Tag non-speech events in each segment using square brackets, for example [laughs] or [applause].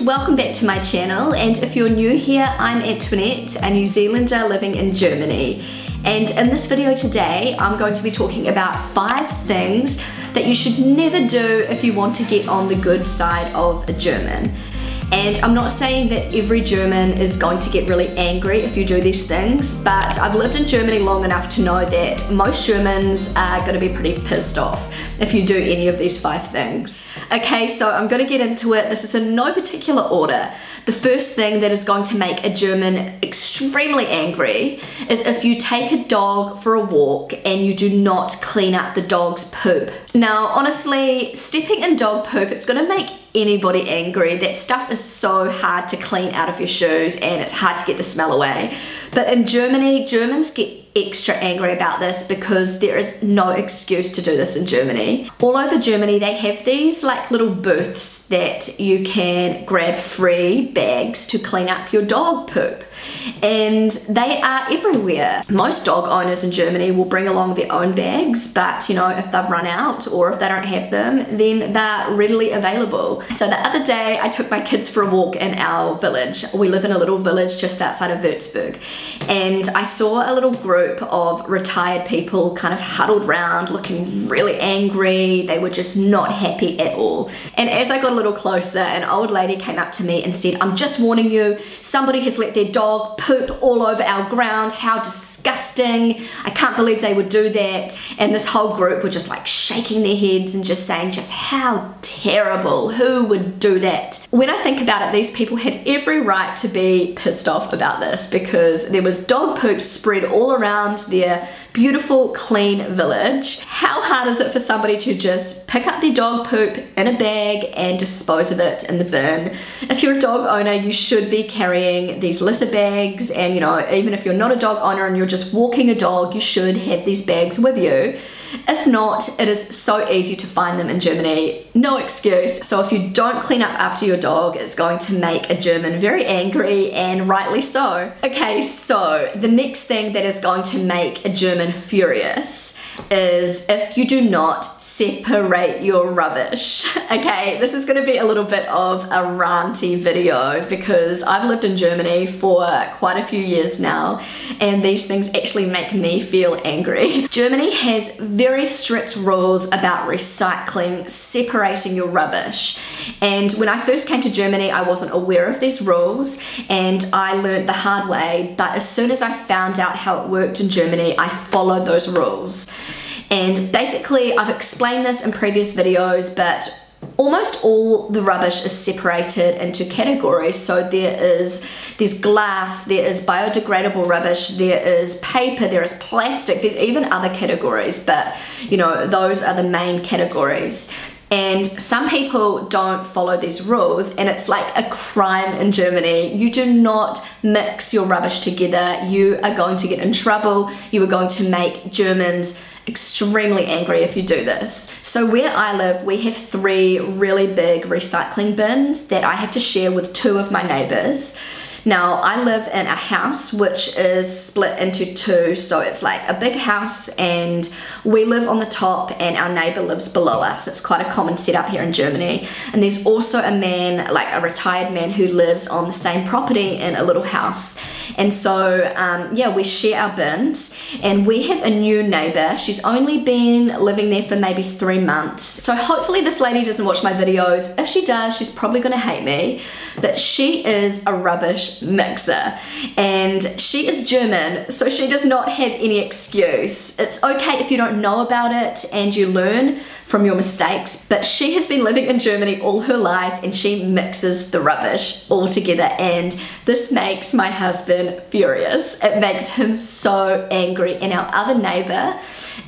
welcome back to my channel and if you're new here, I'm Antoinette, a New Zealander living in Germany. And in this video today, I'm going to be talking about five things that you should never do if you want to get on the good side of a German. And I'm not saying that every German is going to get really angry if you do these things, but I've lived in Germany long enough to know that most Germans are going to be pretty pissed off if you do any of these five things. Okay, so I'm going to get into it. This is in no particular order. The first thing that is going to make a German extremely angry is if you take a dog for a walk and you do not clean up the dog's poop. Now, honestly, stepping in dog poop, it's going to make anybody angry. That stuff is so hard to clean out of your shoes and it's hard to get the smell away. But in Germany, Germans get extra angry about this because there is no excuse to do this in Germany. All over Germany, they have these like little booths that you can grab free bags to clean up your dog poop and they are everywhere. Most dog owners in Germany will bring along their own bags, but you know, if they've run out or if they don't have them, then they're readily available. So the other day, I took my kids for a walk in our village. We live in a little village just outside of Würzburg, and I saw a little group of retired people kind of huddled round, looking really angry. They were just not happy at all. And as I got a little closer, an old lady came up to me and said, I'm just warning you, somebody has let their dog poop all over our ground. How disgusting. I can't believe they would do that. And this whole group were just like shaking their heads and just saying just how terrible. Who would do that? When I think about it, these people had every right to be pissed off about this because there was dog poop spread all around their beautiful, clean village. How hard is it for somebody to just pick up their dog poop in a bag and dispose of it in the bin? If you're a dog owner, you should be carrying these litter bags and you know, even if you're not a dog owner and you're just walking a dog, you should have these bags with you. If not, it is so easy to find them in Germany. No excuse. So if you don't clean up after your dog, it's going to make a German very angry and rightly so. Okay, so the next thing that is going to make a German furious is if you do not separate your rubbish. [laughs] okay, this is going to be a little bit of a ranty video because I've lived in Germany for quite a few years now and these things actually make me feel angry. [laughs] Germany has very strict rules about recycling, separating your rubbish. And when I first came to Germany, I wasn't aware of these rules and I learned the hard way, but as soon as I found out how it worked in Germany, I followed those rules. And basically, I've explained this in previous videos, but almost all the rubbish is separated into categories so there is there's glass there is biodegradable rubbish there is paper there is plastic there's even other categories but you know those are the main categories and some people don't follow these rules and it's like a crime in Germany. You do not mix your rubbish together. You are going to get in trouble. You are going to make Germans extremely angry if you do this. So where I live, we have three really big recycling bins that I have to share with two of my neighbors. Now, I live in a house which is split into two, so it's like a big house, and we live on the top, and our neighbor lives below us. It's quite a common setup here in Germany. And there's also a man, like a retired man, who lives on the same property in a little house. And so, um, yeah, we share our bins, and we have a new neighbor. She's only been living there for maybe three months. So, hopefully, this lady doesn't watch my videos. If she does, she's probably gonna hate me, but she is a rubbish mixer and she is German so she does not have any excuse. It's okay if you don't know about it and you learn from your mistakes but she has been living in Germany all her life and she mixes the rubbish all together and this makes my husband furious. It makes him so angry and our other neighbor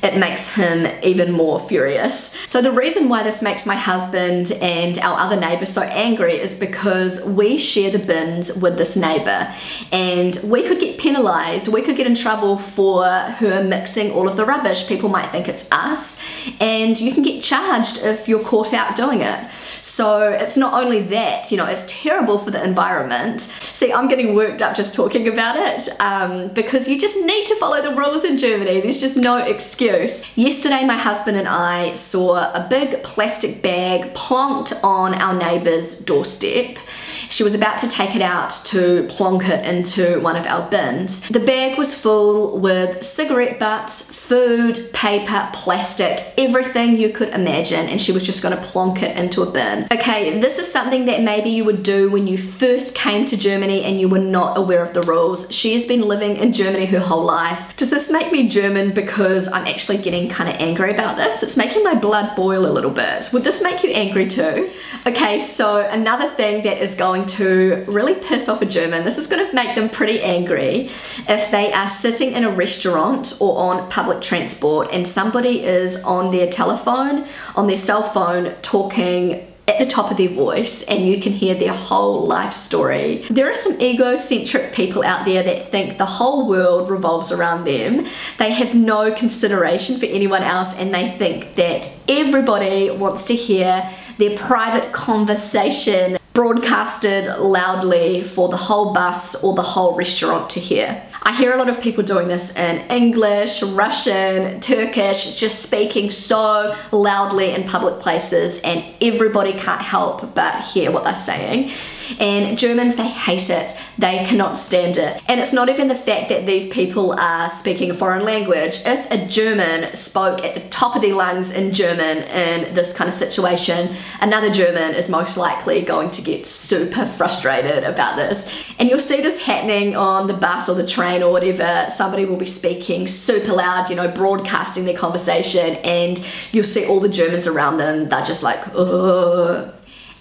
it makes him even more furious. So the reason why this makes my husband and our other neighbor so angry is because we share the bins with this neighbor and we could get penalized, we could get in trouble for her mixing all of the rubbish. People might think it's us and you can get charged if you're caught out doing it. So it's not only that, you know, it's terrible for the environment. See, I'm getting worked up just talking about it um, because you just need to follow the rules in Germany. There's just no excuse. Yesterday my husband and I saw a big plastic bag plonked on our neighbour's doorstep She was about to take it out to plonk it into one of our bins. The bag was full with cigarette butts, food, paper, plastic, everything you could imagine, and she was just gonna plonk it into a bin. Okay, this is something that maybe you would do when you first came to Germany and you were not aware of the rules. She has been living in Germany her whole life. Does this make me German because I'm actually getting kind of angry about this? It's making my blood boil a little bit. Would this make you angry too? Okay, so another thing that is going to really piss off a German, this is going to make them pretty angry if they are sitting in a restaurant or on public transport and somebody is on their telephone, on their cell phone, talking at the top of their voice and you can hear their whole life story. There are some egocentric people out there that think the whole world revolves around them. They have no consideration for anyone else and they think that everybody wants to hear their private conversation broadcasted loudly for the whole bus or the whole restaurant to hear. I hear a lot of people doing this in English, Russian, Turkish, just speaking so loudly in public places and everybody can't help but hear what they're saying. And Germans, they hate it. They cannot stand it. And it's not even the fact that these people are speaking a foreign language. If a German spoke at the top of their lungs in German in this kind of situation, another German is most likely going to get super frustrated about this. And you'll see this happening on the bus or the train or whatever. Somebody will be speaking super loud, you know, broadcasting their conversation, and you'll see all the Germans around them, they're just like, Ugh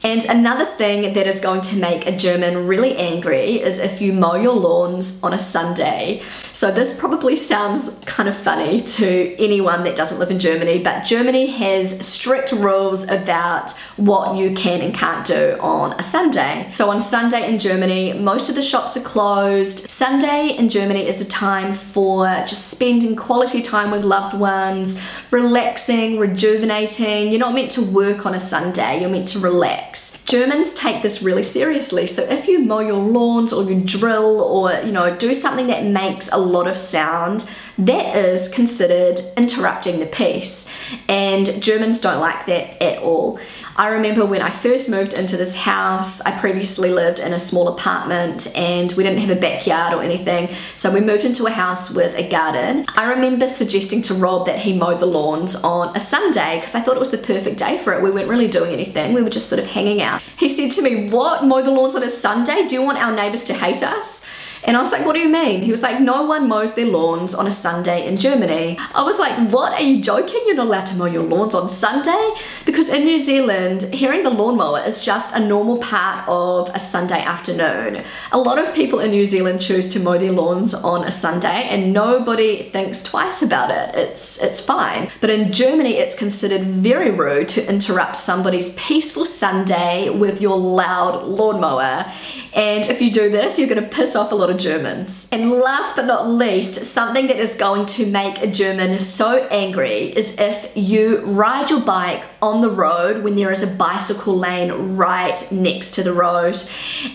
and another thing that is going to make a German really angry is if you mow your lawns on a Sunday. So this probably sounds kind of funny to anyone that doesn't live in Germany, but Germany has strict rules about what you can and can't do on a Sunday. So on Sunday in Germany, most of the shops are closed. Sunday in Germany is a time for just spending quality time with loved ones, relaxing, rejuvenating. You're not meant to work on a Sunday, you're meant to relax. Germans take this really seriously. So if you mow your lawns or you drill or, you know, do something that makes a lot of sound, that is considered interrupting the peace. And Germans don't like that at all. I remember when I first moved into this house, I previously lived in a small apartment and we didn't have a backyard or anything, so we moved into a house with a garden. I remember suggesting to Rob that he mowed the lawns on a Sunday because I thought it was the perfect day for it. We weren't really doing anything, we were just sort of hanging out. He said to me, What? Mow the lawns on a Sunday? Do you want our neighbours to hate us? And I was like, what do you mean? He was like, no one mows their lawns on a Sunday in Germany. I was like, what? Are you joking? You're not allowed to mow your lawns on Sunday? Because in New Zealand, hearing the lawnmower is just a normal part of a Sunday afternoon. A lot of people in New Zealand choose to mow their lawns on a Sunday and nobody thinks twice about it. It's, it's fine. But in Germany, it's considered very rude to interrupt somebody's peaceful Sunday with your loud lawnmower. And if you do this, you're gonna piss off a lot of Germans. And last but not least, something that is going to make a German so angry is if you ride your bike on the road when there is a bicycle lane right next to the road.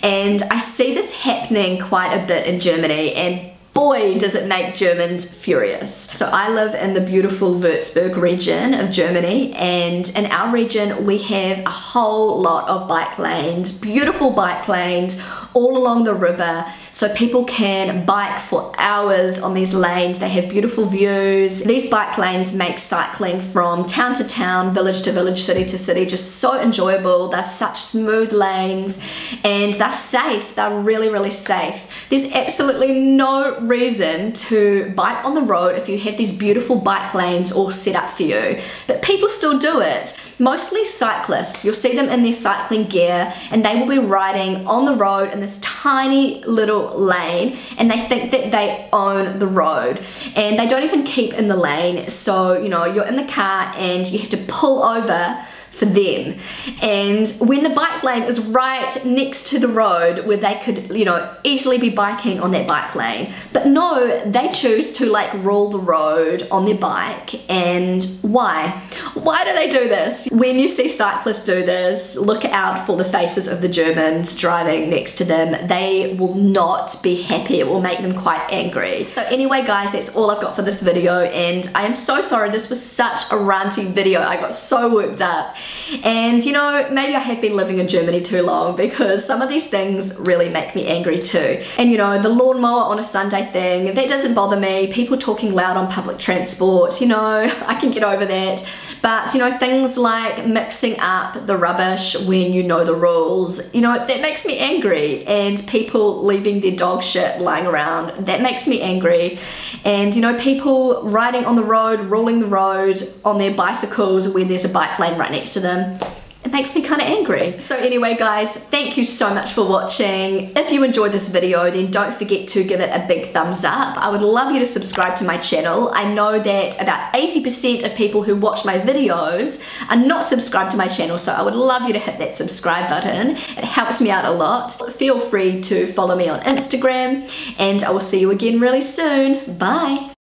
And I see this happening quite a bit in Germany and boy does it make Germans furious. So I live in the beautiful Würzburg region of Germany and in our region we have a whole lot of bike lanes, beautiful bike lanes all along the river so people can bike for hours on these lanes. They have beautiful views. These bike lanes make cycling from town to town, village to village, city to city just so enjoyable. They're such smooth lanes and they're safe. They're really, really safe. There's absolutely no reason to bike on the road if you have these beautiful bike lanes all set up for you. But people still do it. Mostly cyclists. You'll see them in their cycling gear and they will be riding on the road this tiny little lane and they think that they own the road and they don't even keep in the lane. So, you know, you're in the car and you have to pull over for them. And when the bike lane is right next to the road where they could, you know, easily be biking on that bike lane. But no, they choose to like roll the road on their bike. And why? Why do they do this? When you see cyclists do this, look out for the faces of the Germans driving next to them. They will not be happy. It will make them quite angry. So anyway, guys, that's all I've got for this video. And I am so sorry. This was such a ranty video. I got so worked up. And you know, maybe I have been living in Germany too long because some of these things really make me angry too. And you know, the lawnmower on a Sunday thing, that doesn't bother me. People talking loud on public transport, you know, [laughs] I can get over that. But you know, things like mixing up the rubbish when you know the rules, you know, that makes me angry. And people leaving their dog shit lying around, that makes me angry. And you know, people riding on the road, ruling the road on their bicycles when there's a bike lane right next to them it makes me kind of angry. So anyway guys, thank you so much for watching. If you enjoyed this video, then don't forget to give it a big thumbs up. I would love you to subscribe to my channel. I know that about 80% of people who watch my videos are not subscribed to my channel, so I would love you to hit that subscribe button. It helps me out a lot. Feel free to follow me on Instagram, and I will see you again really soon. Bye.